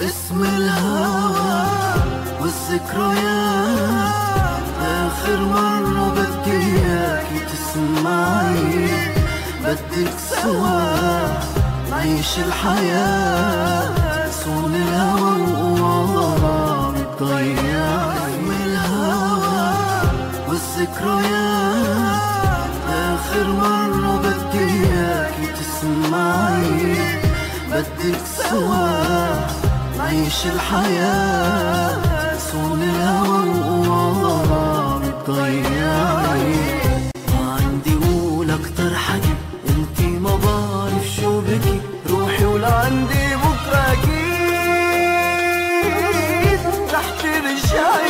اسم الهوى والذكريات. آخر مرة بدي إياكي تسمعي. بدك سوا نعيش الحياة. صون الهوى وقرار الضياع. اسم الهوى والذكريات. آخر مرة بدي إياكي تسمعي. بدك سوا عيش الحياة صون الهوى وورا بتضيعي عندي قول أكتر حكي انتي ما بعرف شو بكي. روحي ولعندي بكرة أكيد. رح ترجعي